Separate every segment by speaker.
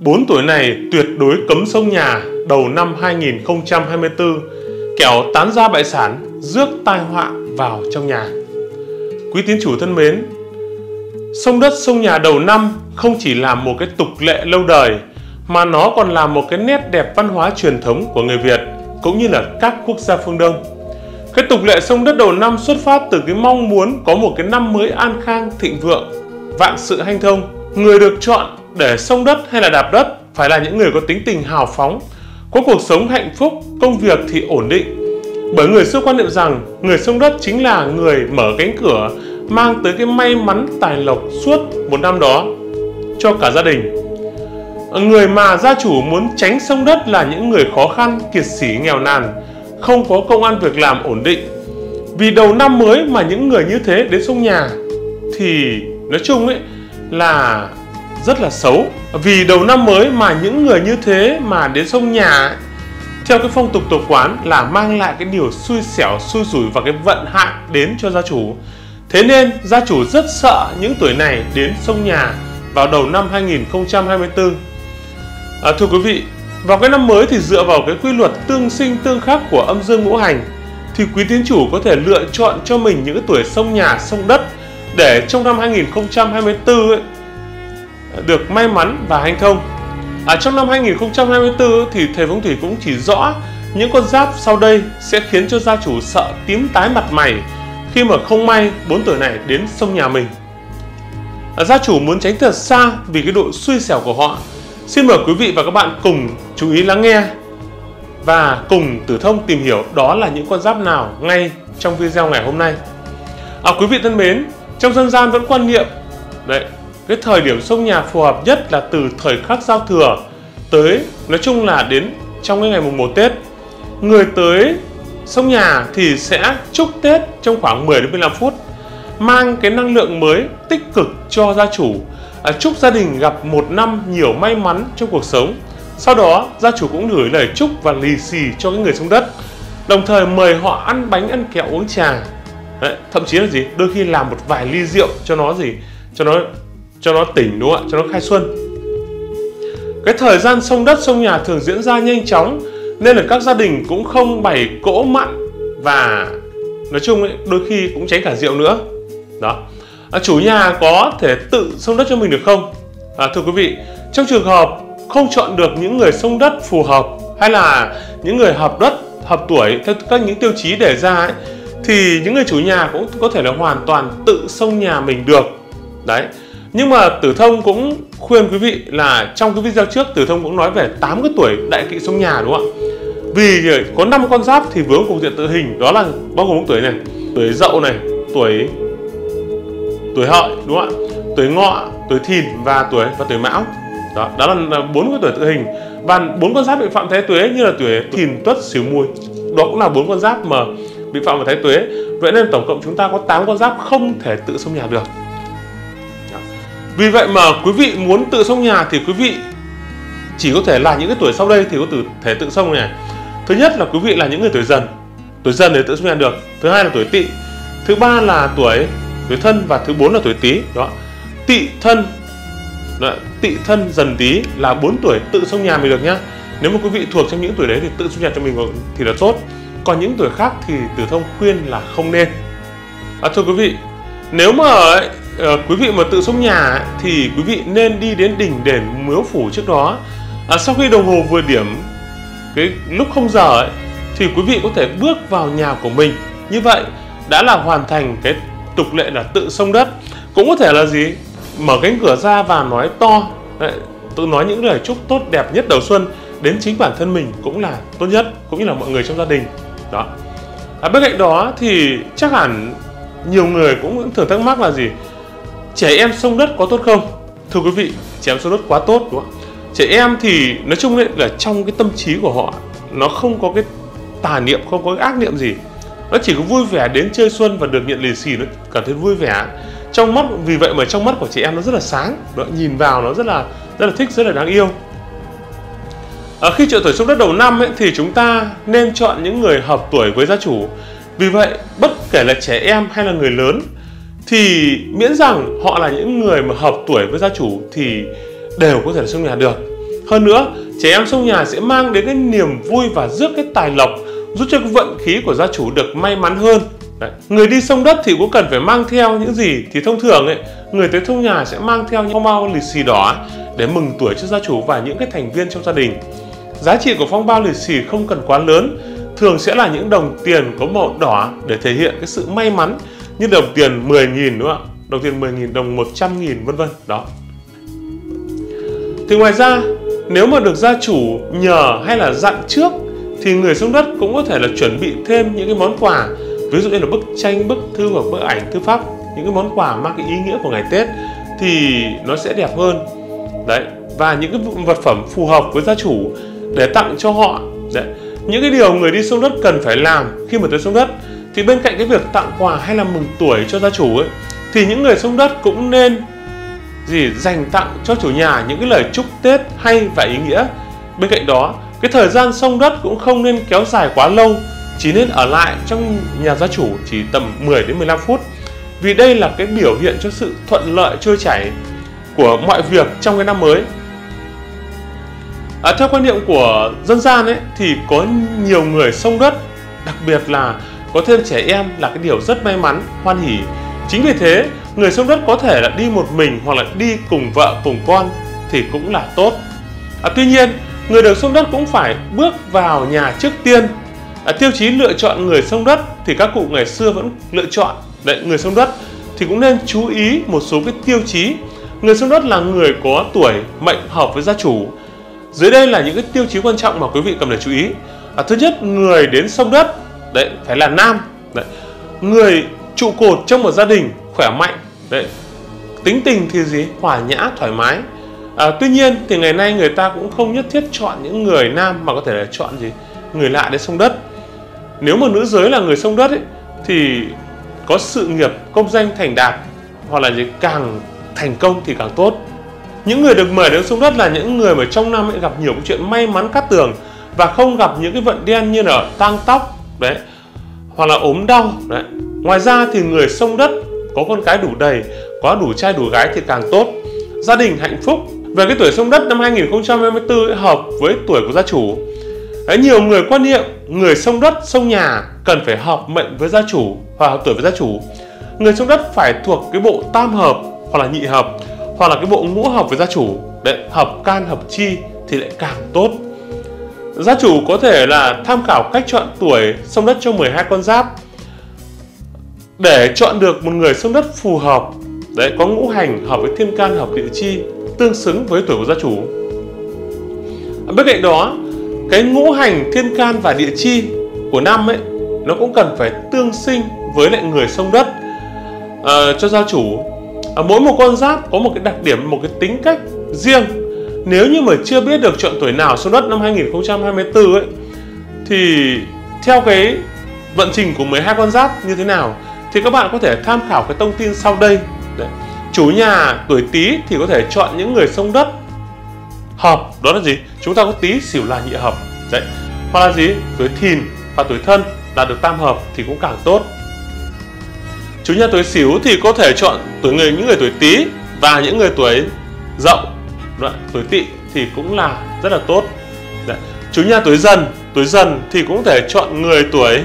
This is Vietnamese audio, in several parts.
Speaker 1: 4 tuổi này tuyệt đối cấm sông nhà đầu năm 2024 kẻo tán ra bại sản rước tai họa vào trong nhà. Quý tín chủ thân mến, sông đất sông nhà đầu năm không chỉ là một cái tục lệ lâu đời mà nó còn là một cái nét đẹp văn hóa truyền thống của người Việt cũng như là các quốc gia phương Đông. Cái tục lệ sông đất đầu năm xuất phát từ cái mong muốn có một cái năm mới an khang thịnh vượng, vạn sự hanh thông. Người được chọn để sông đất hay là đạp đất phải là những người có tính tình hào phóng, có cuộc sống hạnh phúc, công việc thì ổn định. Bởi người xưa quan niệm rằng người sông đất chính là người mở cánh cửa mang tới cái may mắn tài lộc suốt một năm đó cho cả gia đình. Người mà gia chủ muốn tránh sông đất là những người khó khăn, kiệt sĩ, nghèo nàn, không có công ăn việc làm ổn định. Vì đầu năm mới mà những người như thế đến sông nhà thì nói chung ấy là rất là xấu. Vì đầu năm mới mà những người như thế mà đến sông nhà ấy, theo cái phong tục tục quán là mang lại cái điều xui xẻo, xui rủi và cái vận hạn đến cho gia chủ. Thế nên gia chủ rất sợ những tuổi này đến sông nhà vào đầu năm 2024. À, thưa quý vị, vào cái năm mới thì dựa vào cái quy luật tương sinh tương khắc của âm dương ngũ hành thì quý tín chủ có thể lựa chọn cho mình những cái tuổi sông nhà, sông đất để trong năm 2024 ấy, được may mắn và hanh thông. À, trong năm 2024 thì thầy phong thủy cũng chỉ rõ những con giáp sau đây sẽ khiến cho gia chủ sợ tím tái mặt mày khi mà không may bốn tuổi này đến sông nhà mình. À, gia chủ muốn tránh thật xa vì cái độ xui xẻo của họ. Xin mời quý vị và các bạn cùng chú ý lắng nghe và cùng Tử Thông tìm hiểu đó là những con giáp nào ngay trong video ngày hôm nay. À, quý vị thân mến, trong dân gian vẫn quan niệm đấy cái thời điểm sông nhà phù hợp nhất là từ thời khắc giao thừa. Tới nói chung là đến trong cái ngày mùng 1 Tết. Người tới sông nhà thì sẽ chúc Tết trong khoảng 10 đến 15 phút mang cái năng lượng mới tích cực cho gia chủ. À, chúc gia đình gặp một năm nhiều may mắn trong cuộc sống. Sau đó gia chủ cũng gửi lời chúc và lì xì cho cái người sống đất. Đồng thời mời họ ăn bánh ăn kẹo uống trà. Đấy, thậm chí là gì? Đôi khi làm một vài ly rượu cho nó gì? Cho nó cho nó tỉnh đúng không ạ? Cho nó khai xuân. Cái thời gian sông đất sông nhà thường diễn ra nhanh chóng nên là các gia đình cũng không bày cỗ mặn và nói chung ấy, đôi khi cũng tránh cả rượu nữa. Đó. À, chủ nhà có thể tự sông đất cho mình được không? À, thưa quý vị trong trường hợp không chọn được những người sông đất phù hợp hay là những người hợp đất hợp tuổi theo các những tiêu chí đề ra ấy, thì những người chủ nhà cũng có thể là hoàn toàn tự sông nhà mình được. Đấy nhưng mà Tử Thông cũng khuyên quý vị là trong cái video trước Tử Thông cũng nói về 8 cái tuổi đại kỵ sông nhà đúng không ạ? Vì ờ, có 5 con giáp thì vướng cục diện tự hình đó là bao gồm tuổi này, tuổi dậu này, tuổi tuổi hợi đúng không ạ? Tuổi ngọ, tuổi thìn và tuổi và tuổi mão. Đó, đó là bốn cái tuổi tự hình và bốn con giáp bị phạm thái tuế như là tuổi thìn, tuất, sửu, mùi. Đó cũng là bốn con giáp mà bị phạm vào thái tuế. Vậy nên tổng cộng chúng ta có 8 con giáp không thể tự xông nhà được. Vì vậy mà quý vị muốn tự sông nhà thì quý vị chỉ có thể là những cái tuổi sau đây thì có thể tự sông này. Thứ nhất là quý vị là những người tuổi dần. Tuổi dần để tự sông nhà được. Thứ hai là tuổi tỵ. Thứ ba là tuổi tuổi thân và thứ bốn là tuổi tý. Đó. Tỵ thân đó, tỵ thân dần tý là 4 tuổi tự sông nhà mình được nhá. Nếu mà quý vị thuộc trong những tuổi đấy thì tự sông nhà cho mình thì là tốt. Còn những tuổi khác thì Tử Thông khuyên là không nên. À, thưa quý vị, nếu mà ấy, à, quý vị mà tự sống nhà ấy, thì quý vị nên đi đến đỉnh đền miếu phủ trước đó. À, sau khi đồng hồ vừa điểm cái lúc không giờ ấy, thì quý vị có thể bước vào nhà của mình. Như vậy đã là hoàn thành cái tục lệ là tự sông đất. Cũng có thể là gì? Mở cánh cửa ra và nói to. Đấy, tự nói những lời chúc tốt đẹp nhất đầu xuân đến chính bản thân mình cũng là tốt nhất cũng như là mọi người trong gia đình. Đó. À, bên cạnh đó thì chắc hẳn nhiều người cũng thường thắc mắc là gì? Trẻ em sông đất có tốt không? Thưa quý vị trẻ em sông đất quá tốt đúng không trẻ em thì nói chung ấy là trong cái tâm trí của họ nó không có cái tà niệm không có cái ác niệm gì. Nó chỉ có vui vẻ đến chơi xuân và được nhận lì xì nó cảm thấy vui vẻ. Trong mắt vì vậy mà trong mắt của trẻ em nó rất là sáng nó nhìn vào nó rất là rất là thích rất là đáng yêu. Ở khi chọn tuổi sông đất đầu năm ấy, thì chúng ta nên chọn những người hợp tuổi với gia chủ. Vì vậy bất kể là trẻ em hay là người lớn thì miễn rằng họ là những người mà hợp tuổi với gia chủ thì đều có thể xông sông nhà được. Hơn nữa, trẻ em xông nhà sẽ mang đến cái niềm vui và rước cái tài lộc, giúp cho cái vận khí của gia chủ được may mắn hơn. Đấy. người đi sông đất thì cũng cần phải mang theo những gì? Thì thông thường ấy, người tới thông nhà sẽ mang theo những phong bao lì xì đỏ để mừng tuổi cho gia chủ và những cái thành viên trong gia đình. Giá trị của phong bao lì xì không cần quá lớn, thường sẽ là những đồng tiền có màu đỏ để thể hiện cái sự may mắn như đồng tiền 10.000 đúng không ạ? Đồng tiền 10.000 đồng 100.000 vân vân. Đó. Thì ngoài ra, nếu mà được gia chủ nhờ hay là dặn trước, thì người xuống đất cũng có thể là chuẩn bị thêm những cái món quà. Ví dụ như là bức tranh, bức thư hoặc bức ảnh, thư pháp, những cái món quà mang cái ý nghĩa của ngày tết thì nó sẽ đẹp hơn. Đấy, và những cái vật phẩm phù hợp với gia chủ để tặng cho họ. Đấy, những cái điều người đi xuống đất cần phải làm khi mà tới xuống đất thì bên cạnh cái việc tặng quà hay là mừng tuổi cho gia chủ ấy thì những người sông đất cũng nên gì dành tặng cho chủ nhà những cái lời chúc Tết hay và ý nghĩa. Bên cạnh đó, cái thời gian sông đất cũng không nên kéo dài quá lâu, chỉ nên ở lại trong nhà gia chủ chỉ tầm 10 đến 15 phút. Vì đây là cái biểu hiện cho sự thuận lợi trôi chảy của mọi việc trong cái năm mới. À, theo quan niệm của dân gian ấy thì có nhiều người sông đất, đặc biệt là có thêm trẻ em là cái điều rất may mắn, hoan hỉ. Chính vì thế, người sông đất có thể là đi một mình hoặc là đi cùng vợ cùng con thì cũng là tốt. À, tuy nhiên, người được sông đất cũng phải bước vào nhà trước tiên. À, tiêu chí lựa chọn người sông đất thì các cụ ngày xưa vẫn lựa chọn đấy người sông đất thì cũng nên chú ý một số cái tiêu chí. Người sông đất là người có tuổi mệnh hợp với gia chủ. Dưới đây là những cái tiêu chí quan trọng mà quý vị cần để chú ý. À, thứ nhất, người đến sông đất đấy phải là nam. Đấy. Người trụ cột trong một gia đình khỏe mạnh. Đấy. Tính tình thì gì? Hòa nhã thoải mái. À, tuy nhiên thì ngày nay người ta cũng không nhất thiết chọn những người nam mà có thể là chọn gì? Người lạ đến sông đất. Nếu mà nữ giới là người sông đất ấy, thì có sự nghiệp công danh thành đạt hoặc là gì càng thành công thì càng tốt. Những người được mời đến sông đất là những người mà trong năm ấy gặp nhiều chuyện may mắn cát tường và không gặp những cái vận đen như là tang tóc đấy hoặc là ốm đau đấy ngoài ra thì người sông đất có con cái đủ đầy, có đủ trai đủ gái thì càng tốt. Gia đình hạnh phúc. Về cái tuổi sông đất năm 2024 hợp với tuổi của gia chủ. Đấy, nhiều người quan niệm người sông đất, sông nhà cần phải hợp mệnh với gia chủ và hợp tuổi với gia chủ. Người sông đất phải thuộc cái bộ tam hợp hoặc là nhị hợp hoặc là cái bộ ngũ hợp với gia chủ. Đấy, hợp can, hợp chi thì lại càng tốt. Gia chủ có thể là tham khảo cách chọn tuổi sông đất cho 12 con giáp. Để chọn được một người sông đất phù hợp đấy có ngũ hành hợp với thiên can hợp địa chi tương xứng với tuổi của gia chủ. Bên cạnh đó cái ngũ hành thiên can và địa chi của năm ấy nó cũng cần phải tương sinh với lại người sông đất uh, cho gia chủ. Uh, mỗi một con giáp có một cái đặc điểm một cái tính cách riêng nếu như mà chưa biết được chọn tuổi nào sông đất năm 2024 ấy, thì theo cái vận trình của 12 con giáp như thế nào, thì các bạn có thể tham khảo cái thông tin sau đây. Đấy. chủ nhà tuổi tý thì có thể chọn những người sông đất hợp. Đó là gì? Chúng ta có tý xỉu là nhị hợp. Đấy. Hoặc là gì? Tuổi thìn và tuổi thân là được tam hợp thì cũng càng tốt. Chủ nhà tuổi xỉu thì có thể chọn tuổi người, những người tuổi tý và những người tuổi dậu đấy, tuổi tỵ thì cũng là rất là tốt. Dạ. Đấy. chủ nhà tuổi dần tuổi dần thì cũng thể chọn người tuổi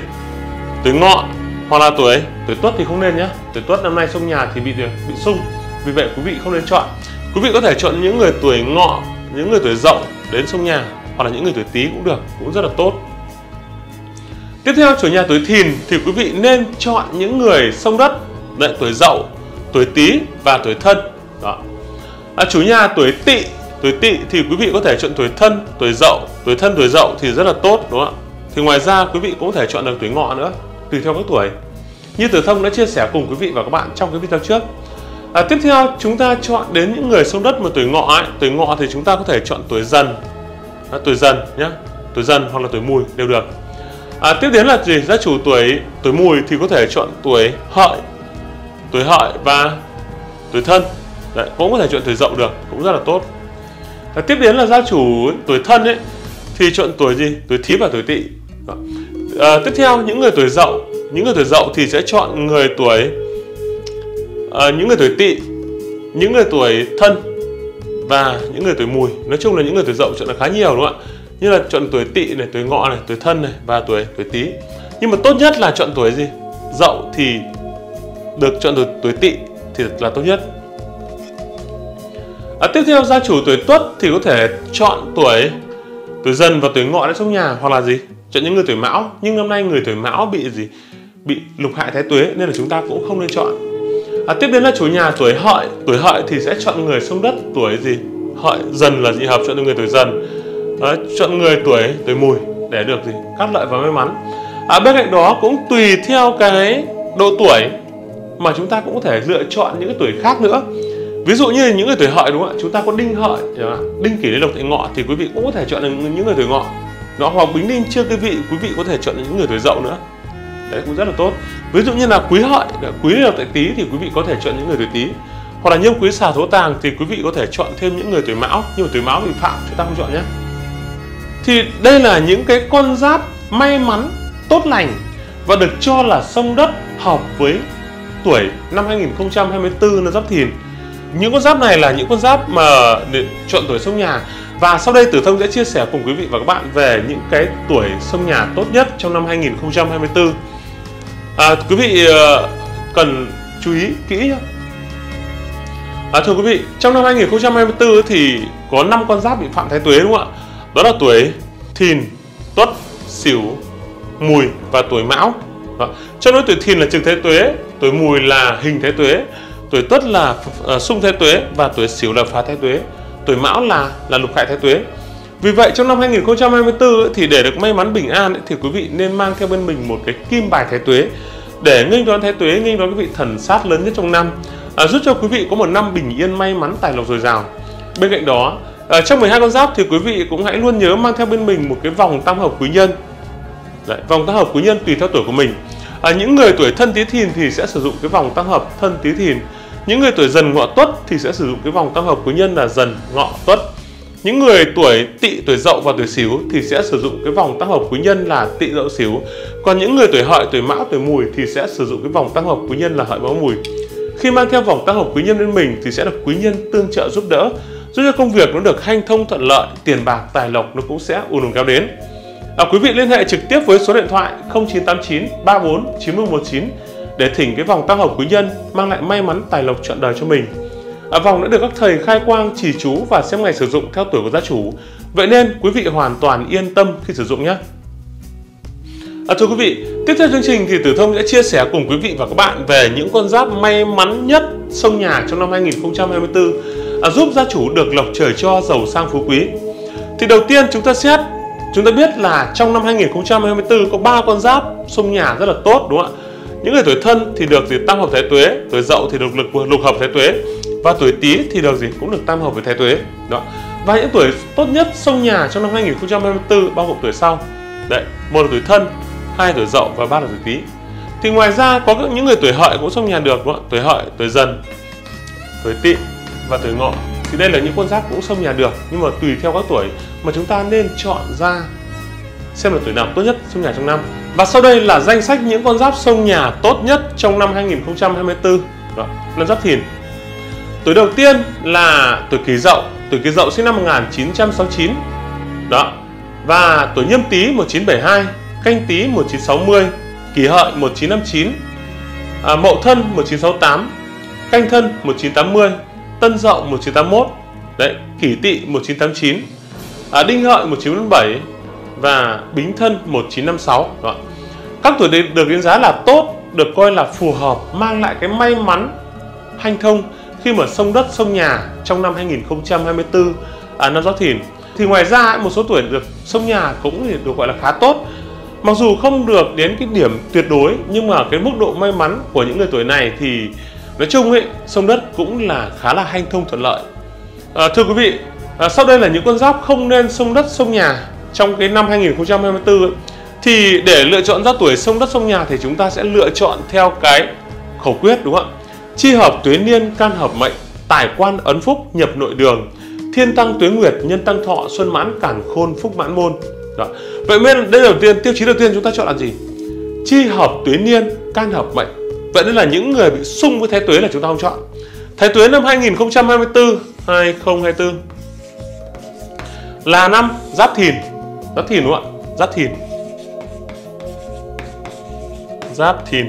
Speaker 1: tuổi ngọ hoặc là tuổi tuổi tuất thì không nên nhé tuổi tuất năm nay sông nhà thì bị bị sung vì vậy quý vị không nên chọn. Quý vị có thể chọn những người tuổi ngọ những người tuổi dậu đến sông nhà hoặc là những người tuổi tý cũng được cũng rất là tốt. Tiếp theo chủ nhà tuổi thìn thì quý vị nên chọn những người sông đất đấy, tuổi dậu tuổi tý và tuổi thân. Đó à, chủ nhà tuổi tỵ tuổi tỵ thì quý vị có thể chọn tuổi thân tuổi dậu. Tuổi thân tuổi dậu thì rất là tốt đúng không ạ? Thì ngoài ra quý vị cũng có thể chọn được tuổi ngọ nữa tùy theo các tuổi. Như Tử Thông đã chia sẻ cùng quý vị và các bạn trong cái video trước. À, tiếp theo chúng ta chọn đến những người sông đất mà tuổi ngọ ấy. tuổi ngọ thì chúng ta có thể chọn tuổi dần. À, tuổi dần nhé tuổi dần hoặc là tuổi mùi đều được. À, tiếp đến là gì? Gia chủ tuổi tuổi mùi thì có thể chọn tuổi hợi tuổi hợi và tuổi thân. Đấy, cũng có thể chọn tuổi dậu được cũng rất là tốt. Và tiếp đến là gia chủ tuổi thân ấy thì chọn tuổi gì? Tuổi thí và tuổi tỵ. À, tiếp theo những người tuổi dậu những người tuổi dậu thì sẽ chọn người tuổi à, những người tuổi tỵ những người tuổi thân và những người tuổi mùi. Nói chung là những người tuổi dậu chọn là khá nhiều đúng không ạ? Như là chọn tuổi tỵ này tuổi ngọ này tuổi thân này và tuổi tuổi tý. Nhưng mà tốt nhất là chọn tuổi gì? Dậu thì được chọn tuổi tuổi tỵ thì là tốt nhất à, tiếp theo gia chủ tuổi tuất thì có thể chọn tuổi tuổi dần và tuổi ngọ ở trong nhà hoặc là gì? Chọn những người tuổi mão. Nhưng năm nay người tuổi mão bị gì? Bị lục hại thái tuế nên là chúng ta cũng không nên chọn. À, tiếp đến là chủ nhà tuổi hợi. Tuổi hợi thì sẽ chọn người sông đất. Tuổi gì? Hợi dần là dị hợp chọn người tuổi dần. À, chọn người tuổi tuổi mùi để được gì? Cát lợi và may mắn. À, bên cạnh đó cũng tùy theo cái độ tuổi mà chúng ta cũng có thể lựa chọn những cái tuổi khác nữa ví dụ như những người tuổi hợi đúng không ạ? Chúng ta có đinh hợi đinh kỷ lê lộc tỵ ngọ thì quý vị cũng có thể chọn được những người tuổi ngọ. Nó hoặc bính đinh chưa quý vị quý vị có thể chọn những người tuổi dậu nữa. Đấy, cũng rất là tốt. Ví dụ như là quý hợi quý là lộc tại tý thì quý vị có thể chọn những người tuổi tý. Hoặc là nhâm quý xà thố tàng thì quý vị có thể chọn thêm những người tuổi mão. Nhưng mà tuổi mão bị phạm, chúng ta không chọn nhé. Thì đây là những cái con giáp may mắn, tốt lành và được cho là sông đất hợp với tuổi năm 2024 là giáp thìn những con giáp này là những con giáp mà để chọn tuổi sông nhà. Và sau đây Tử Thông sẽ chia sẻ cùng quý vị và các bạn về những cái tuổi sông nhà tốt nhất trong năm 2024 à, Quý vị ờ, cần chú ý kỹ nhé à, Thưa quý vị, trong năm 2024 thì có 5 con giáp bị phạm thái tuế đúng không ạ? Đó là tuổi thìn, tuất, sửu, mùi và tuổi mão. Đó. Trong đó tuổi thìn là trực thái tuế, tuổi mùi là hình thái tuế tuổi tuất là à, uh, xung thái tuế và tuổi sửu là phá thái tuế. Tuổi mão là là lục hại thái tuế. Vì vậy trong năm 2024 thì để được may mắn bình an thì quý vị nên mang theo bên mình một cái kim bài thái tuế để nghênh đón thái tuế nghênh đón cái vị thần sát lớn nhất trong năm. À, giúp cho quý vị có một năm bình yên may mắn tài lộc dồi dào. Bên cạnh đó ở trong 12 con giáp thì quý vị cũng hãy luôn nhớ mang theo bên mình một cái vòng tam hợp quý nhân. Đấy, vòng tam hợp quý nhân tùy theo tuổi của mình. À, những người tuổi thân tý thìn thì sẽ sử dụng cái vòng tam hợp thân tý thìn những người tuổi dần ngọ tuất thì sẽ sử dụng cái vòng tam hợp quý nhân là dần ngọ tuất. Những người tuổi tỵ tuổi dậu và tuổi sửu thì sẽ sử dụng cái vòng tam hợp quý nhân là tỵ dậu sửu còn những người tuổi hợi tuổi mão tuổi mùi thì sẽ sử dụng cái vòng tam hợp quý nhân là hợi mão mùi. Khi mang theo vòng tam hợp quý nhân bên mình thì sẽ được quý nhân tương trợ giúp đỡ giúp cho công việc nó được hanh thông thuận lợi tiền bạc tài lộc nó cũng sẽ ùn ùn kéo đến. À, quý vị liên hệ trực tiếp với số điện thoại 0989 34 9019 để thỉnh cái vòng tam hợp quý nhân mang lại may mắn tài lộc trọn đời cho mình. À, vòng đã được các thầy khai quang chỉ chú và xem ngày sử dụng theo tuổi của gia chủ. Vậy nên quý vị hoàn toàn yên tâm khi sử dụng nhé. À, thưa quý vị, tiếp theo chương trình thì Tử Thông sẽ chia sẻ cùng quý vị và các bạn về những con giáp may mắn nhất sông nhà trong năm 2024 à, giúp gia chủ được lộc trời cho giàu sang phú quý. Thì đầu tiên chúng ta xét chúng ta biết là trong năm 2024 có ba con giáp sông nhà rất là tốt đúng không ạ? Những người tuổi thân thì được gì tam hợp thái tuế, tuổi dậu thì được lực lục hợp thái tuế, và tuổi tý thì được gì cũng được tam hợp với thái tuế. Đó. Và những tuổi tốt nhất sông nhà trong năm 2024 bao gồm tuổi sau. Đấy, một là tuổi thân, hai tuổi dậu và ba là tuổi tý. Thì ngoài ra có những người tuổi hợi cũng sông nhà được, đúng không? tuổi hợi, tuổi dần, tuổi tỵ và tuổi ngọ. Thì đây là những con giáp cũng sông nhà được, nhưng mà tùy theo các tuổi mà chúng ta nên chọn ra xem là tuổi nào tốt nhất sông nhà trong năm. Và sau đây là danh sách những con giáp sông nhà tốt nhất trong năm 2024 Đó, năm giáp thìn. Tuổi đầu tiên là tuổi kỷ dậu. Tuổi kỷ dậu sinh năm 1969 Đó. Và tuổi nhâm tý 1972 Canh tý 1960 Kỷ hợi 1959 à, Mậu thân 1968 Canh thân 1980 Tân dậu 1981 Đấy, kỷ tỵ 1989 à, Đinh hợi 1947 và Bính Thân 1956 đó. Các tuổi được đánh giá là tốt, được coi là phù hợp, mang lại cái may mắn hanh thông khi mà sông đất sông nhà trong năm 2024 à, năm Giáp Thìn. Thì ngoài ra một số tuổi được sông nhà cũng được gọi là khá tốt. Mặc dù không được đến cái điểm tuyệt đối nhưng mà cái mức độ may mắn của những người tuổi này thì nói chung ấy sông đất cũng là khá là hanh thông thuận lợi. À, thưa quý vị, à, sau đây là những con giáp không nên sông đất sông nhà trong cái năm 2024 thì để lựa chọn ra tuổi sông đất sông nhà thì chúng ta sẽ lựa chọn theo cái khẩu quyết đúng không ạ? Chi hợp tuyến niên can hợp mệnh, tài quan ấn phúc nhập nội đường, thiên tăng tuyến nguyệt nhân tăng thọ xuân mãn cản khôn phúc mãn môn. Đó. Vậy nên đây đầu tiên tiêu chí đầu tiên chúng ta chọn là gì? Chi hợp tuyến niên can hợp mệnh. Vậy nên là những người bị xung với thái tuế là chúng ta không chọn. Thái tuế năm 2024 2024 là năm Giáp Thìn. Giáp Thìn đúng không ạ? Giáp Thìn. Giáp Thìn.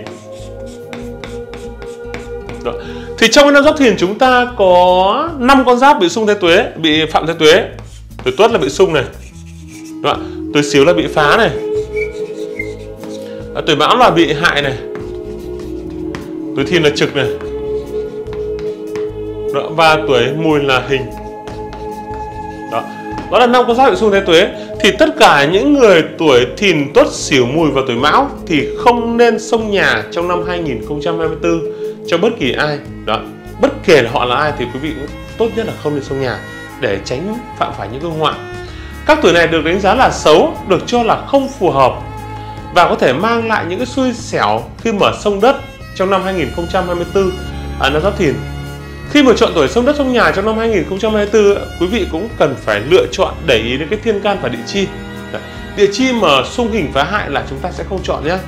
Speaker 1: Đó. Thì trong cái năm Giáp Thìn chúng ta có 5 con giáp bị xung thế tuế, bị phạm thế tuế. Tuổi Tuất là bị xung này. Đúng không? Tuổi xíu là bị phá này. À, tuổi Mão là bị hại này. Tuổi Thìn là trực này. Đó, và tuổi Mùi là hình. Đó. Đó là năm con giáp bị xung thế tuế thì tất cả những người tuổi Thìn, Tuất, Sửu, Mùi và tuổi Mão thì không nên xông nhà trong năm 2024 cho bất kỳ ai. Đó. Bất kể là họ là ai thì quý vị cũng tốt nhất là không nên xông nhà để tránh phạm phải những cái họa. Các tuổi này được đánh giá là xấu, được cho là không phù hợp và có thể mang lại những cái xui xẻo khi mở sông đất trong năm 2024 ở năm Giáp Thìn. Khi mà chọn tuổi sông đất trong nhà trong năm 2024, quý vị cũng cần phải lựa chọn để ý đến cái thiên can và địa chi. Địa chi mà xung hình phá hại là chúng ta sẽ không chọn nhé.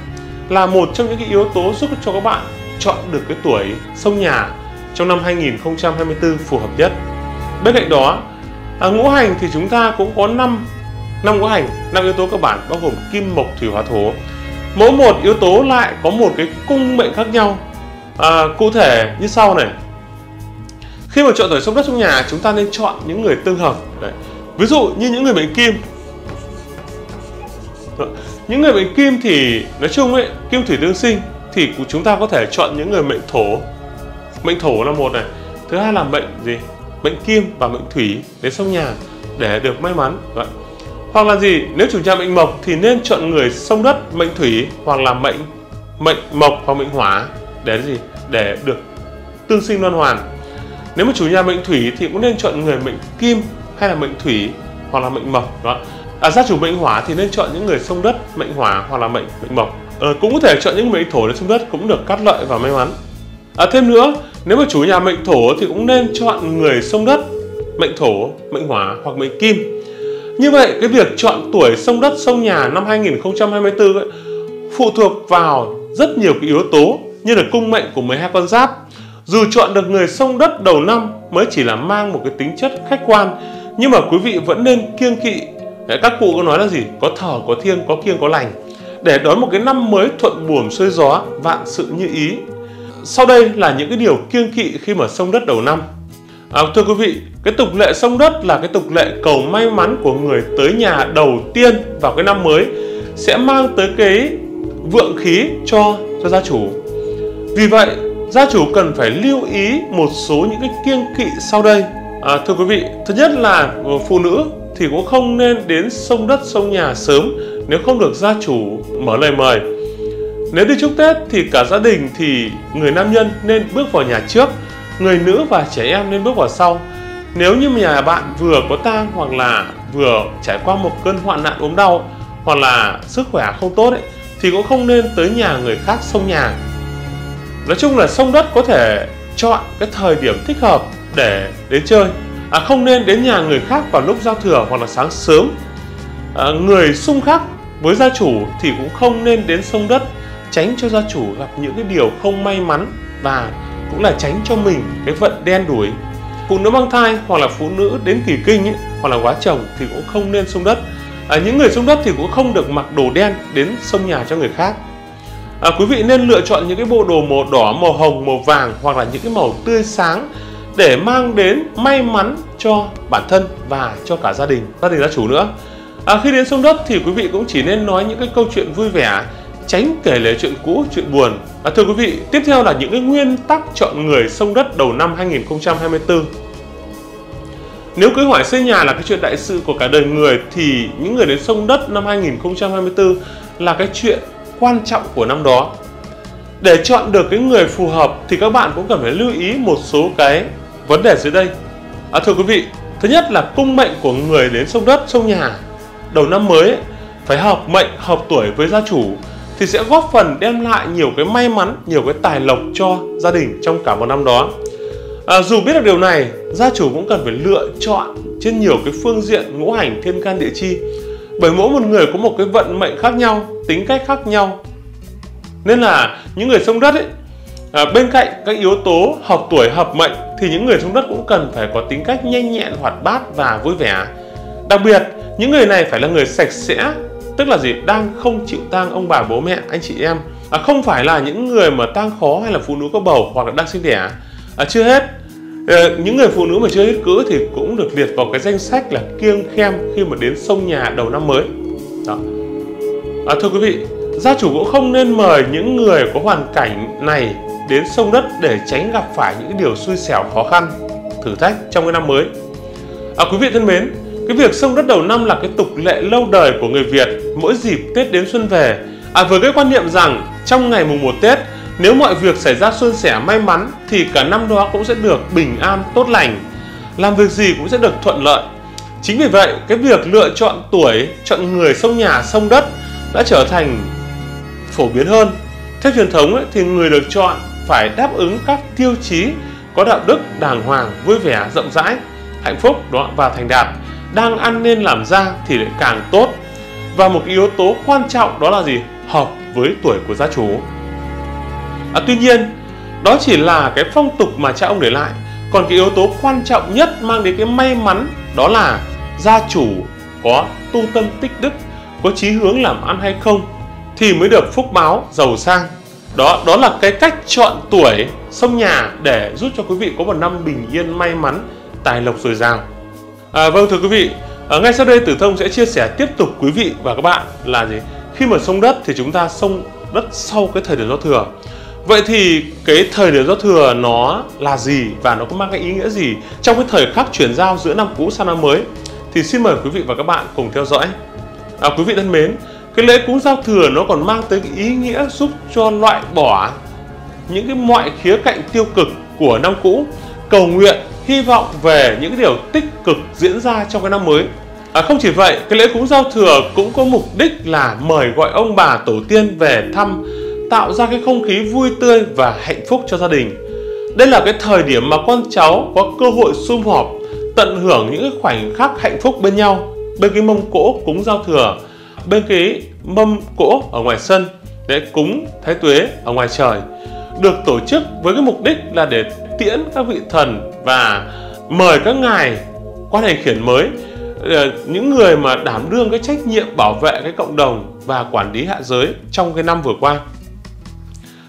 Speaker 1: Là một trong những cái yếu tố giúp cho các bạn chọn được cái tuổi sông nhà trong năm 2024 phù hợp nhất. Bên cạnh đó, à, ngũ hành thì chúng ta cũng có 5 năm ngũ hành, năm yếu tố cơ bản bao gồm kim, mộc, thủy, hỏa, thổ. Mỗi một yếu tố lại có một cái cung mệnh khác nhau. À, cụ thể như sau này. Khi mà chọn tuổi sông đất trong nhà, chúng ta nên chọn những người tương hợp. Đấy. Ví dụ như những người mệnh kim. Những người mệnh kim thì nói chung ấy, kim thủy tương sinh thì chúng ta có thể chọn những người mệnh thổ. Mệnh thổ là một này. Thứ hai là mệnh gì? Mệnh kim và mệnh thủy đến sông nhà để được may mắn. Đấy. Hoặc là gì? Nếu chủ nhà mệnh mộc thì nên chọn người sông đất mệnh thủy hoặc là mệnh mệnh mộc hoặc mệnh hỏa để gì? Để được tương sinh luân hoàn. Nếu mà chủ nhà mệnh thủy thì cũng nên chọn người mệnh kim hay là mệnh thủy hoặc là mệnh mộc đó. À, gia chủ mệnh hỏa thì nên chọn những người sông đất mệnh hỏa hoặc là mệnh mệnh mộc. à, cũng có thể chọn những mệnh thổ để sông đất cũng được cắt lợi và may mắn. À, thêm nữa, nếu mà chủ nhà mệnh thổ thì cũng nên chọn người sông đất mệnh thổ, mệnh hỏa hoặc mệnh kim như vậy cái việc chọn tuổi sông đất sông nhà năm 2024 ấy, phụ thuộc vào rất nhiều cái yếu tố như là cung mệnh của 12 con giáp. Dù chọn được người sông đất đầu năm mới chỉ là mang một cái tính chất khách quan nhưng mà quý vị vẫn nên kiêng kỵ. Đấy, các cụ có nói là gì? Có thở có thiêng có kiêng có lành. Để đón một cái năm mới thuận buồm xuôi gió vạn sự như ý. Sau đây là những cái điều kiêng kỵ khi mà sông đất đầu năm. À, thưa quý vị, cái tục lệ sông đất là cái tục lệ cầu may mắn của người tới nhà đầu tiên vào cái năm mới sẽ mang tới cái vượng khí cho cho gia chủ. Vì vậy, gia chủ cần phải lưu ý một số những cái kiêng kỵ sau đây. À, thưa quý vị, thứ nhất là phụ nữ thì cũng không nên đến sông đất sông nhà sớm nếu không được gia chủ mở lời mời. Nếu đi chúc Tết thì cả gia đình thì người nam nhân nên bước vào nhà trước người nữ và trẻ em nên bước vào sau. Nếu như nhà bạn vừa có tang hoặc là vừa trải qua một cơn hoạn nạn ốm đau hoặc là sức khỏe không tốt ấy, thì cũng không nên tới nhà người khác sông nhà. Nói chung là sông đất có thể chọn cái thời điểm thích hợp để đến chơi. À, không nên đến nhà người khác vào lúc giao thừa hoặc là sáng sớm. À, người xung khắc với gia chủ thì cũng không nên đến sông đất tránh cho gia chủ gặp những cái điều không may mắn và cũng là tránh cho mình cái vận đen đuổi phụ nữ mang thai hoặc là phụ nữ đến kỳ kinh ấy, hoặc là quá chồng thì cũng không nên sông đất à, những người sông đất thì cũng không được mặc đồ đen đến sông nhà cho người khác à, quý vị nên lựa chọn những cái bộ đồ màu đỏ màu hồng màu vàng hoặc là những cái màu tươi sáng để mang đến may mắn cho bản thân và cho cả gia đình gia đình gia chủ nữa à, khi đến sông đất thì quý vị cũng chỉ nên nói những cái câu chuyện vui vẻ tránh kể lể chuyện cũ, chuyện buồn. À, thưa quý vị, tiếp theo là những cái nguyên tắc chọn người sông đất đầu năm 2024. Nếu cưới hỏi xây nhà là cái chuyện đại sự của cả đời người thì những người đến sông đất năm 2024 là cái chuyện quan trọng của năm đó. Để chọn được cái người phù hợp thì các bạn cũng cần phải lưu ý một số cái vấn đề dưới đây. À, thưa quý vị, thứ nhất là cung mệnh của người đến sông đất, sông nhà đầu năm mới phải hợp mệnh, hợp tuổi với gia chủ thì sẽ góp phần đem lại nhiều cái may mắn, nhiều cái tài lộc cho gia đình trong cả một năm đó. À, dù biết được điều này, gia chủ cũng cần phải lựa chọn trên nhiều cái phương diện ngũ hành thiên can địa chi. Bởi mỗi một người có một cái vận mệnh khác nhau, tính cách khác nhau. Nên là những người sông đất ấy, à, bên cạnh các yếu tố hợp tuổi hợp mệnh thì những người sông đất cũng cần phải có tính cách nhanh nhẹn hoạt bát và vui vẻ. Đặc biệt những người này phải là người sạch sẽ tức là gì? Đang không chịu tang ông bà bố mẹ anh chị em. À, không phải là những người mà tang khó hay là phụ nữ có bầu hoặc là đang sinh đẻ. À, chưa hết à, những người phụ nữ mà chưa hết cữ thì cũng được liệt vào cái danh sách là kiêng khem khi mà đến sông nhà đầu năm mới. Đó à, thưa quý vị gia chủ cũng không nên mời những người có hoàn cảnh này đến sông đất để tránh gặp phải những điều xui xẻo khó khăn thử thách trong cái năm mới à, quý vị thân mến cái việc sông đất đầu năm là cái tục lệ lâu đời của người Việt mỗi dịp Tết đến xuân về. À với cái quan niệm rằng trong ngày mùng 1 Tết nếu mọi việc xảy ra suôn sẻ may mắn thì cả năm đó cũng sẽ được bình an tốt lành. Làm việc gì cũng sẽ được thuận lợi. Chính vì vậy, cái việc lựa chọn tuổi, chọn người sông nhà, sông đất đã trở thành phổ biến hơn. Theo truyền thống ấy, thì người được chọn phải đáp ứng các tiêu chí có đạo đức, đàng hoàng, vui vẻ, rộng rãi, hạnh phúc đó và thành đạt. Đang ăn nên làm ra thì lại càng tốt. Và một yếu tố quan trọng đó là gì? Hợp với tuổi của gia chủ. À, tuy nhiên đó chỉ là cái phong tục mà cha ông để lại. Còn cái yếu tố quan trọng nhất mang đến cái may mắn đó là gia chủ có tu tâm tích đức có chí hướng làm ăn hay không thì mới được phúc báo giàu sang đó đó là cái cách chọn tuổi sông nhà để giúp cho quý vị có một năm bình yên may mắn tài lộc dồi dào À, vâng thưa quý vị, à, ngay sau đây Tử Thông sẽ chia sẻ tiếp tục quý vị và các bạn là gì? Khi mà sông đất thì chúng ta sông đất sau cái thời điểm giao thừa. Vậy thì cái thời điểm giao thừa nó là gì và nó có mang cái ý nghĩa gì trong cái thời khắc chuyển giao giữa năm cũ sang năm mới? Thì xin mời quý vị và các bạn cùng theo dõi. À, quý vị thân mến, cái lễ cúng giao thừa nó còn mang tới cái ý nghĩa giúp cho loại bỏ những cái mọi khía cạnh tiêu cực của năm cũ cầu nguyện hy vọng về những điều tích cực diễn ra trong cái năm mới. À, không chỉ vậy, cái lễ cúng giao thừa cũng có mục đích là mời gọi ông bà tổ tiên về thăm, tạo ra cái không khí vui tươi và hạnh phúc cho gia đình. Đây là cái thời điểm mà con cháu có cơ hội sum họp, tận hưởng những khoảnh khắc hạnh phúc bên nhau. Bên cái mâm cỗ cúng giao thừa, bên cái mâm cỗ ở ngoài sân để cúng thái tuế ở ngoài trời được tổ chức với cái mục đích là để tiễn các vị thần và mời các ngài quan hành khiển mới ờ, những người mà đảm đương cái trách nhiệm bảo vệ cái cộng đồng và quản lý hạ giới trong cái năm vừa qua.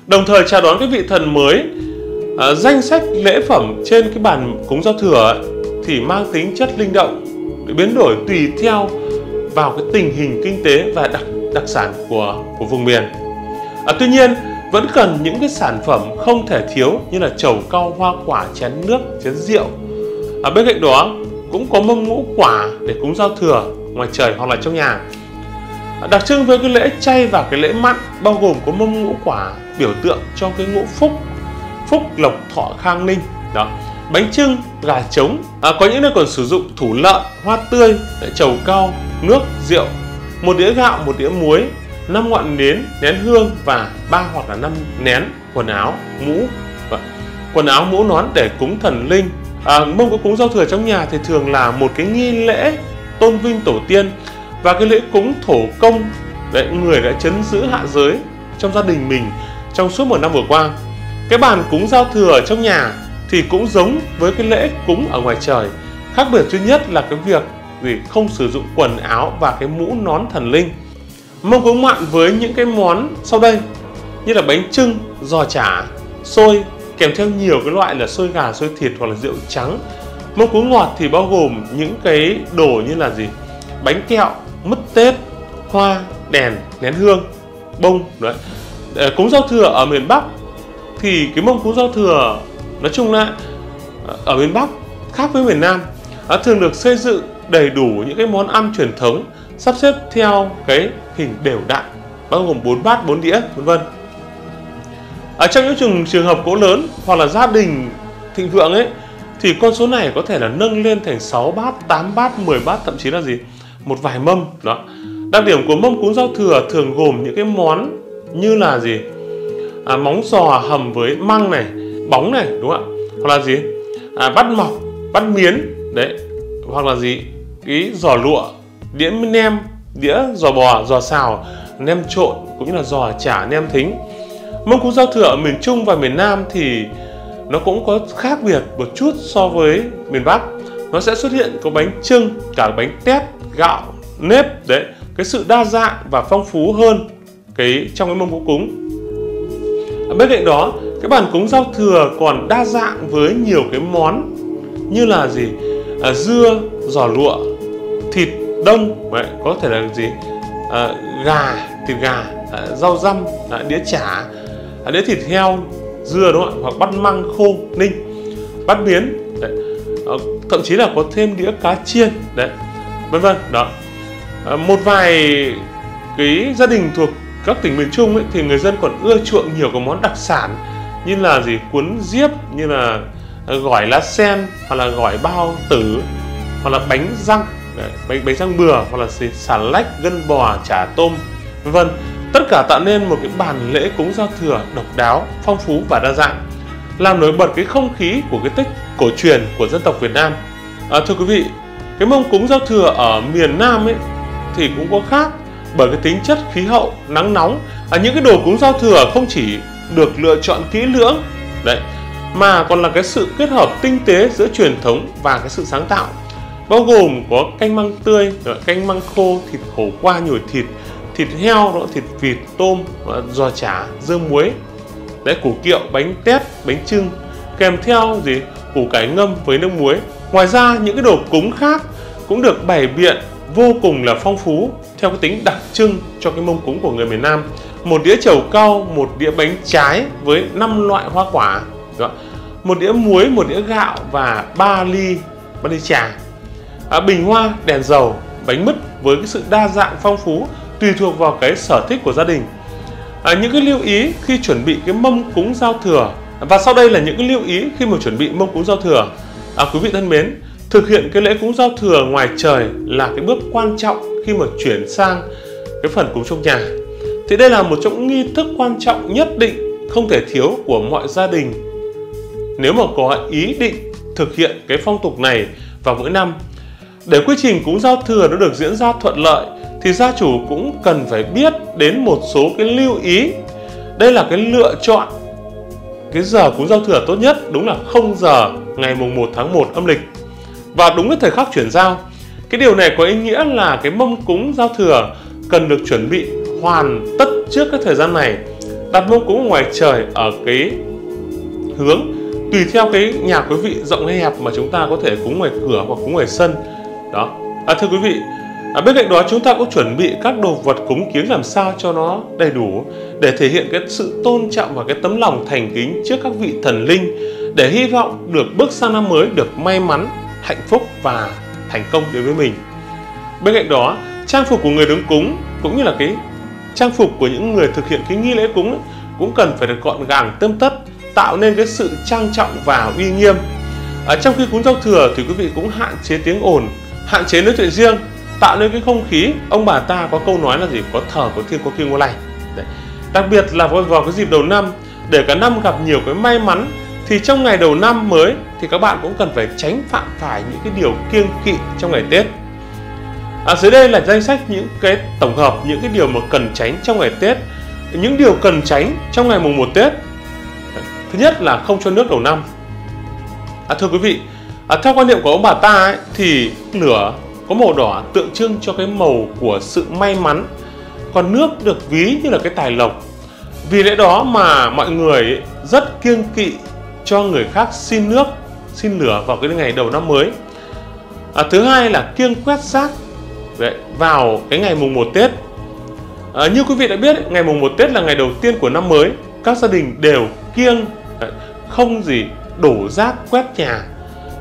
Speaker 1: Đồng thời chào đón cái vị thần mới à, danh sách lễ phẩm trên cái bàn cúng giao thừa thì mang tính chất linh động biến đổi tùy theo vào cái tình hình kinh tế và đặc đặc sản của của vùng miền. À, tuy nhiên vẫn cần những cái sản phẩm không thể thiếu như là chầu cau hoa quả chén nước chén rượu. Ở bên cạnh đó cũng có mâm ngũ quả để cúng giao thừa ngoài trời hoặc là trong nhà. À, đặc trưng với cái lễ chay và cái lễ mặn bao gồm có mâm ngũ quả biểu tượng cho cái ngũ phúc phúc lộc thọ khang ninh đó bánh trưng gà trống à, có những nơi còn sử dụng thủ lợn hoa tươi trầu cao, nước rượu một đĩa gạo một đĩa muối 5 ngọn nến, nén hương và ba hoặc là năm nén quần áo, mũ và quần áo mũ nón để cúng thần linh. À, mông có cúng giao thừa trong nhà thì thường là một cái nghi lễ tôn vinh tổ tiên và cái lễ cúng thổ công đấy người đã chấn giữ hạ giới trong gia đình mình trong suốt một năm vừa qua. Cái bàn cúng giao thừa trong nhà thì cũng giống với cái lễ cúng ở ngoài trời. Khác biệt duy nhất là cái việc vì không sử dụng quần áo và cái mũ nón thần linh. Mâm cúng mặn với những cái món sau đây, như là bánh trưng giò chả, xôi, kèm theo nhiều cái loại là xôi gà, xôi thịt hoặc là rượu trắng. Mâm cúng ngọt thì bao gồm những cái đồ như là gì? Bánh kẹo, mứt tết, hoa, đèn, nén hương, bông, đấy. Ờ, cúng giao thừa ở miền bắc thì cái mâm cúng giao thừa nói chung là ở miền bắc khác với miền nam nó thường được xây dựng đầy đủ những cái món ăn truyền thống sắp xếp theo cái hình đều đặn bao gồm 4 bát 4 đĩa vân vân. Ở trong những trường trường hợp cỗ lớn hoặc là gia đình thịnh vượng ấy thì con số này có thể là nâng lên thành 6 bát 8 bát 10 bát thậm chí là gì? Một vài mâm đó. Đặc điểm của mâm cúng giao thừa thường gồm những cái món như là gì? À, móng giò hầm với măng này bóng này đúng không ạ? Hoặc là gì? À, bắt mọc bắt miến đấy. Hoặc là gì? Cái giò lụa đĩa nem đĩa giò bò giò xào nem trộn cũng như là giò chả nem thính. Mâm cúng giao thừa ở miền Trung và miền Nam thì nó cũng có khác biệt một chút so với miền Bắc. Nó sẽ xuất hiện có bánh trưng cả bánh tét gạo nếp đấy. Cái sự đa dạng và phong phú hơn cái trong cái mâm cỗ cúng. Bên cạnh đó cái bàn cúng giao thừa còn đa dạng với nhiều cái món như là gì? À, dưa giò lụa thịt đông vậy có thể là gì? À, gà thịt gà à, rau răm à, đĩa chả à, đĩa thịt heo dưa đúng không ạ? Hoặc bát măng khô ninh bát biến đấy. À, thậm chí là có thêm đĩa cá chiên đấy vân vân đó. À, một vài cái gia đình thuộc các tỉnh miền Trung ấy, thì người dân còn ưa chuộng nhiều cái món đặc sản như là gì? Cuốn diếp như là ờ, gỏi lá sen hoặc là gỏi bao tử hoặc là bánh răng đấy, bánh bánh răng bừa hoặc là gì? Xà lách gân bò chả tôm vân vân. Tất cả tạo nên một cái bàn lễ cúng giao thừa độc đáo phong phú và đa dạng làm nổi bật cái không khí của cái tích cổ truyền của dân tộc Việt Nam. À, thưa quý vị cái mông cúng giao thừa ở miền Nam ấy thì cũng có khác bởi cái tính chất khí hậu nắng nóng. À, những cái đồ cúng giao thừa không chỉ được lựa chọn kỹ lưỡng. Đấy, mà còn là cái sự kết hợp tinh tế giữa truyền thống và cái sự sáng tạo. Bao gồm có canh măng tươi canh măng khô, thịt khổ qua nhồi thịt thịt heo thịt vịt, tôm giò chả, dưa muối. Đấy, củ kiệu, bánh tét, bánh trưng kèm theo gì? Củ cải ngâm với nước muối. Ngoài ra, những cái đồ cúng khác cũng được bày biện vô cùng là phong phú theo cái tính đặc trưng cho cái mông cúng của người miền Nam một đĩa chầu cau một đĩa bánh trái với 5 loại hoa quả. Một đĩa muối một đĩa gạo và ba ly ba ly trà à, bình hoa đèn dầu bánh mứt với cái sự đa dạng phong phú tùy thuộc vào cái sở thích của gia đình. À, những cái lưu ý khi chuẩn bị cái mâm cúng giao thừa. Và sau đây là những cái lưu ý khi mà chuẩn bị mâm cúng giao thừa. À, quý vị thân mến thực hiện cái lễ cúng giao thừa ngoài trời là cái bước quan trọng khi mà chuyển sang cái phần cúng trong nhà thì đây là một trong những nghi thức quan trọng nhất định, không thể thiếu, của mọi gia đình. Nếu mà có ý định thực hiện cái phong tục này vào mỗi năm, để quy trình cúng giao thừa nó được diễn ra thuận lợi, thì gia chủ cũng cần phải biết đến một số cái lưu ý. Đây là cái lựa chọn, cái giờ cúng giao thừa tốt nhất đúng là 0 giờ, ngày mùng 1 tháng 1 âm lịch. Và đúng với thời khắc chuyển giao, cái điều này có ý nghĩa là cái mâm cúng giao thừa cần được chuẩn bị hoàn tất trước cái thời gian này. Đặt mâm cúng ngoài trời ở cái hướng tùy theo cái nhà quý vị rộng hay hẹp mà chúng ta có thể cúng ngoài cửa hoặc cúng ngoài sân. Đó. À, thưa quý vị à, bên cạnh đó chúng ta cũng chuẩn bị các đồ vật cúng kiến làm sao cho nó đầy đủ để thể hiện cái sự tôn trọng và cái tấm lòng thành kính trước các vị thần linh để hy vọng được bước sang năm mới được may mắn hạnh phúc và thành công đối với mình. Bên cạnh đó trang phục của người đứng cúng cũng như là cái trang phục của những người thực hiện cái nghi lễ cúng ấy, cũng cần phải được gọn gàng tươm tất tạo nên cái sự trang trọng và uy nghiêm ở trong khi cúng giao thừa thì quý vị cũng hạn chế tiếng ồn hạn chế nói chuyện riêng tạo nên cái không khí ông bà ta có câu nói là gì có thờ có thiên có kiêng có lành Đấy. đặc biệt là vào, vào cái dịp đầu năm để cả năm gặp nhiều cái may mắn thì trong ngày đầu năm mới thì các bạn cũng cần phải tránh phạm phải những cái điều kiêng kỵ trong ngày Tết. À, dưới đây là danh sách những cái tổng hợp những cái điều mà cần tránh trong ngày Tết. Những điều cần tránh trong ngày mùng 1 Tết. Thứ nhất là không cho nước đầu năm. À, thưa quý vị, à, theo quan niệm của ông bà ta ấy, thì lửa có màu đỏ tượng trưng cho cái màu của sự may mắn. Còn nước được ví như là cái tài lộc. Vì lẽ đó mà mọi người rất kiêng kỵ cho người khác xin nước xin lửa vào cái ngày đầu năm mới à, thứ hai là kiêng quét rác Đấy, vào cái ngày mùng 1 Tết. À, như quý vị đã biết ngày mùng 1 Tết là ngày đầu tiên của năm mới. Các gia đình đều kiêng à, không gì đổ rác quét nhà.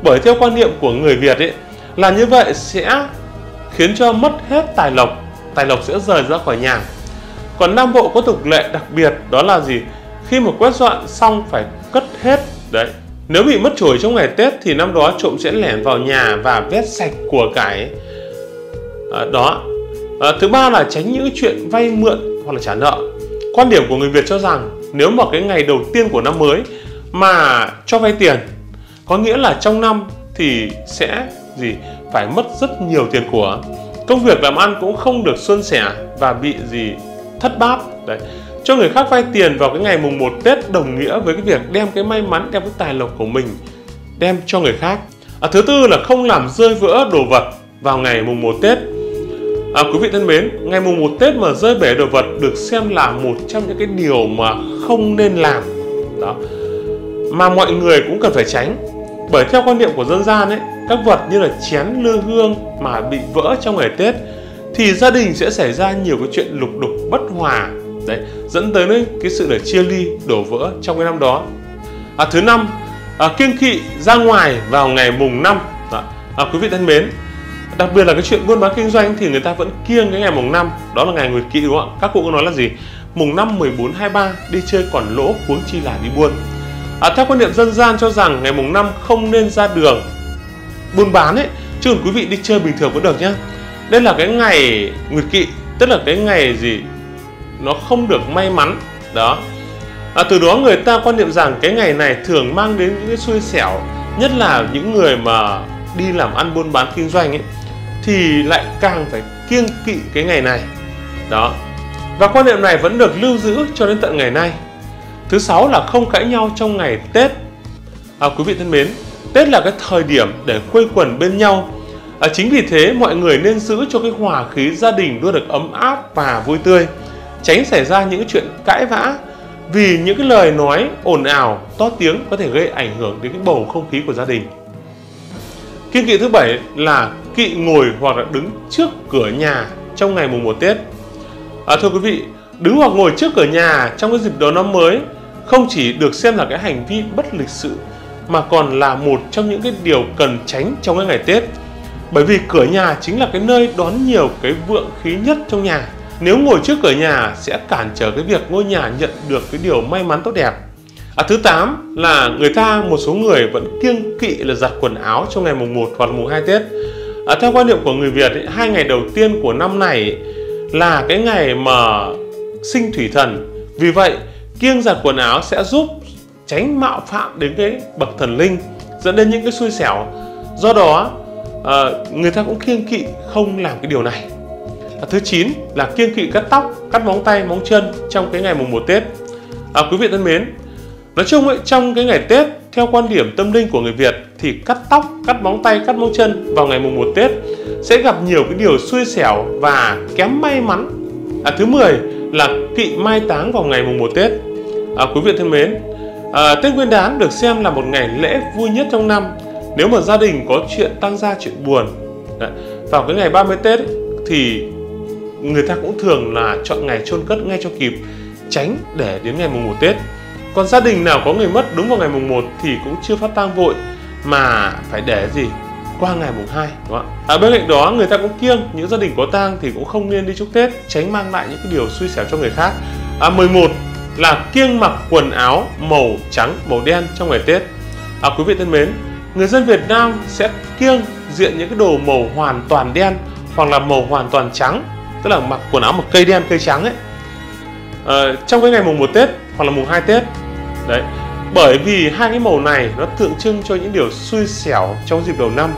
Speaker 1: Bởi theo quan niệm của người Việt ấy là như vậy sẽ khiến cho mất hết tài lộc tài lộc sẽ rời ra khỏi nhà. Còn Nam Bộ có tục lệ đặc biệt đó là gì? Khi mà quét dọn xong phải cất hết. Đấy nếu bị mất chổi trong ngày Tết thì năm đó trộm sẽ lẻn vào nhà và vét sạch của cải à, đó. À, thứ ba là tránh những chuyện vay mượn hoặc là trả nợ. Quan điểm của người Việt cho rằng nếu mà cái ngày đầu tiên của năm mới mà cho vay tiền có nghĩa là trong năm thì sẽ gì? Phải mất rất nhiều tiền của. Công việc làm ăn cũng không được suôn sẻ và bị gì? Thất bát. Đấy. Cho người khác vay tiền vào cái ngày mùng 1 Tết đồng nghĩa với cái việc đem cái may mắn, đem cái tài lộc của mình đem cho người khác. À, thứ tư là không làm rơi vỡ đồ vật vào ngày mùng 1 Tết. À, quý vị thân mến, ngày mùng 1 Tết mà rơi bể đồ vật được xem là một trong những cái điều mà không nên làm. Đó. Mà mọi người cũng cần phải tránh. Bởi theo quan niệm của dân gian ấy, các vật như là chén lư hương mà bị vỡ trong ngày Tết thì gia đình sẽ xảy ra nhiều cái chuyện lục đục bất hòa đấy dẫn tới đấy, cái sự là chia ly đổ vỡ trong cái năm đó à, thứ năm à, kiêng kỵ ra ngoài vào ngày mùng năm à, quý vị thân mến đặc biệt là cái chuyện buôn bán kinh doanh thì người ta vẫn kiêng cái ngày mùng năm đó là ngày nguyệt kỵ đúng không ạ? Các cụ có nói là gì? Mùng năm 14 23 đi chơi còn lỗ huống chi là đi buôn. À, theo quan niệm dân gian cho rằng ngày mùng năm không nên ra đường buôn bán ấy chứ còn quý vị đi chơi bình thường vẫn được nhá. Đây là cái ngày nguyệt kỵ tức là cái ngày gì? Nó không được may mắn đó. À, từ đó người ta quan niệm rằng cái ngày này thường mang đến những cái xui xẻo nhất là những người mà đi làm ăn buôn bán kinh doanh ấy thì lại càng phải kiêng kỵ cái ngày này. Đó. Và quan niệm này vẫn được lưu giữ cho đến tận ngày nay. Thứ sáu là không cãi nhau trong ngày tết. À, quý vị thân mến tết là cái thời điểm để quây quần bên nhau. À, chính vì thế mọi người nên giữ cho cái hòa khí gia đình luôn được ấm áp và vui tươi tránh xảy ra những chuyện cãi vã. Vì những cái lời nói ồn ào to tiếng có thể gây ảnh hưởng đến cái bầu không khí của gia đình kiêng kỵ thứ bảy là kỵ ngồi hoặc là đứng trước cửa nhà trong ngày mùng 1 Tết. À, thưa quý vị đứng hoặc ngồi trước cửa nhà trong cái dịp đầu năm mới không chỉ được xem là cái hành vi bất lịch sự mà còn là một trong những cái điều cần tránh trong cái ngày Tết. Bởi vì cửa nhà chính là cái nơi đón nhiều cái vượng khí nhất trong nhà. Nếu ngồi trước cửa nhà sẽ cản trở cái việc ngôi nhà nhận được cái điều may mắn tốt đẹp. À, thứ 8 là người ta một số người vẫn kiêng kỵ là giặt quần áo trong ngày mùng 1 hoặc mùng 2 Tết. À, theo quan niệm của người Việt ấy, hai ngày đầu tiên của năm này là cái ngày mà sinh thủy thần. Vì vậy, kiêng giặt quần áo sẽ giúp tránh mạo phạm đến cái bậc thần linh dẫn đến những cái xui xẻo. Do đó, à, người ta cũng kiêng kỵ không làm cái điều này. À, thứ 9 là kiêng kỵ cắt tóc, cắt móng tay, móng chân trong cái ngày mùng 1 Tết. À, quý vị thân mến, Nói chung ấy, trong cái ngày Tết, theo quan điểm tâm linh của người Việt thì cắt tóc, cắt móng tay, cắt móng chân vào ngày mùng 1 Tết sẽ gặp nhiều cái điều xui xẻo và kém may mắn. À, thứ 10 là kỵ mai táng vào ngày mùng 1 Tết. À, quý vị thân mến, à, Tết Nguyên đán được xem là một ngày lễ vui nhất trong năm. Nếu mà gia đình có chuyện tăng gia chuyện buồn Đấy, vào cái ngày 30 Tết ấy, thì người ta cũng thường là chọn ngày chôn cất ngay cho kịp tránh để đến ngày mùng 1 Tết còn gia đình nào có người mất đúng vào ngày mùng 1 thì cũng chưa phát tang vội mà phải để gì qua ngày mùng 2 đúng không ạ? À, bên cạnh đó người ta cũng kiêng những gia đình có tang thì cũng không nên đi chúc Tết tránh mang lại những cái điều xui xẻo cho người khác. À, 11 là kiêng mặc quần áo màu trắng, màu đen trong ngày Tết. À, quý vị thân mến, người dân Việt Nam sẽ kiêng diện những cái đồ màu hoàn toàn đen hoặc là màu hoàn toàn trắng, tức là mặc quần áo một cây đen cây trắng ấy. À, trong cái ngày mùng 1 Tết hoặc là mùng 2 Tết đấy. Bởi vì hai cái màu này nó tượng trưng cho những điều xui xẻo trong dịp đầu năm.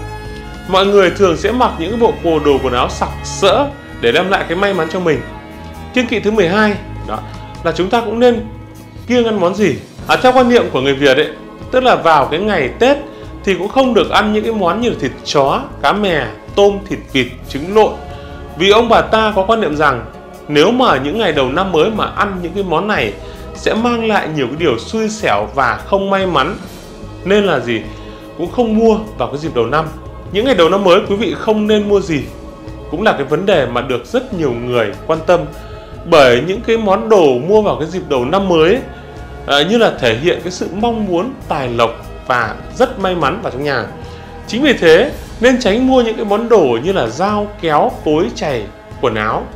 Speaker 1: Mọi người thường sẽ mặc những bộ quần đồ quần áo sặc sỡ để đem lại cái may mắn cho mình. Kiêng kỵ thứ 12 đó là chúng ta cũng nên kiêng ăn món gì? À, theo quan niệm của người Việt ấy tức là vào cái ngày Tết thì cũng không được ăn những cái món như là thịt chó, cá mè, tôm, thịt vịt, trứng lộn. Vì ông bà ta có quan niệm rằng nếu mà những ngày đầu năm mới mà ăn những cái món này sẽ mang lại nhiều cái điều xui xẻo và không may mắn nên là gì? Cũng không mua vào cái dịp đầu năm. Những ngày đầu năm mới quý vị không nên mua gì. Cũng là cái vấn đề mà được rất nhiều người quan tâm. Bởi những cái món đồ mua vào cái dịp đầu năm mới à, như là thể hiện cái sự mong muốn tài lộc và rất may mắn vào trong nhà. Chính vì thế nên tránh mua những cái món đồ như là dao kéo cối chày quần áo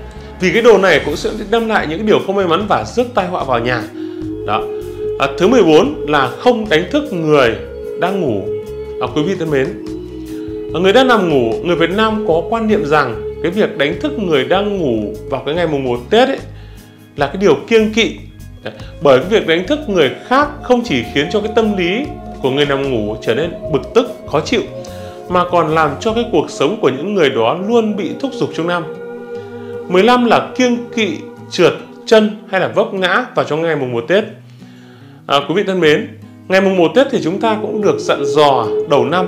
Speaker 1: thì cái đồ này cũng sẽ đem lại những điều không may mắn và rước tai họa vào nhà. Đó. À, thứ 14 là không đánh thức người đang ngủ. À, quý vị thân mến à, người đang nằm ngủ người Việt Nam có quan niệm rằng cái việc đánh thức người đang ngủ vào cái ngày mùng 1 Tết ấy là cái điều kiêng kỵ. Bởi cái việc đánh thức người khác không chỉ khiến cho cái tâm lý của người nằm ngủ trở nên bực tức khó chịu mà còn làm cho cái cuộc sống của những người đó luôn bị thúc giục trong năm 15 là kiêng kỵ trượt chân hay là vấp ngã vào trong ngày mùng 1 Tết. À, quý vị thân mến, ngày mùng 1 Tết thì chúng ta cũng được dặn dò đầu năm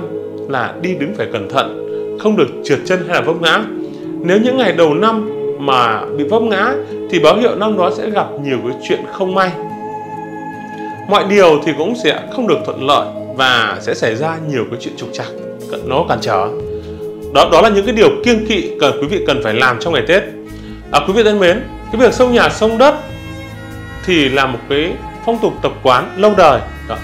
Speaker 1: là đi đứng phải cẩn thận, không được trượt chân hay là vấp ngã. Nếu những ngày đầu năm mà bị vấp ngã thì báo hiệu năm đó sẽ gặp nhiều cái chuyện không may. Mọi điều thì cũng sẽ không được thuận lợi và sẽ xảy ra nhiều cái chuyện trục trặc, nó cản trở. Đó đó là những cái điều kiêng kỵ cần quý vị cần phải làm trong ngày Tết. À, quý vị thân mến, cái việc sông nhà sông đất thì là một cái phong tục tập quán lâu đời. Đó.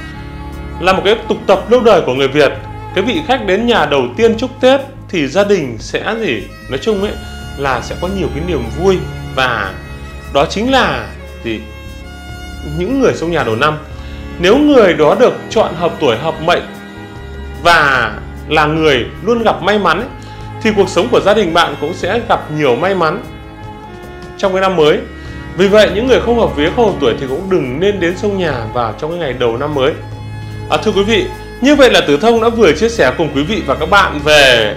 Speaker 1: là một cái tục tập lâu đời của người Việt. Cái vị khách đến nhà đầu tiên chúc Tết thì gia đình sẽ gì? Nói chung ấy là sẽ có nhiều cái niềm vui. Và đó chính là gì? Những người xông nhà đầu năm. Nếu người đó được chọn hợp tuổi hợp mệnh và là người luôn gặp may mắn ấy, thì cuộc sống của gia đình bạn cũng sẽ gặp nhiều may mắn trong cái năm mới vì vậy những người không hợp vía không hợp tuổi thì cũng đừng nên đến sông nhà vào trong cái ngày đầu năm mới à, thưa quý vị như vậy là Tử Thông đã vừa chia sẻ cùng quý vị và các bạn về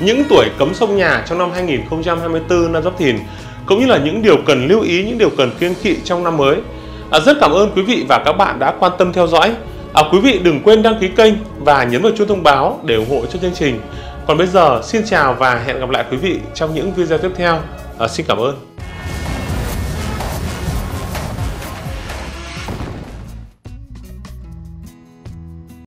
Speaker 1: những tuổi cấm sông nhà trong năm 2024 năm Giáp Thìn cũng như là những điều cần lưu ý, những điều cần kiêng kỵ trong năm mới. À, rất cảm ơn quý vị và các bạn đã quan tâm theo dõi. À, quý vị đừng quên đăng ký kênh và nhấn vào chuông thông báo để ủng hộ cho chương trình. Còn bây giờ xin chào và hẹn gặp lại quý vị trong những video tiếp theo. À, xin cảm ơn.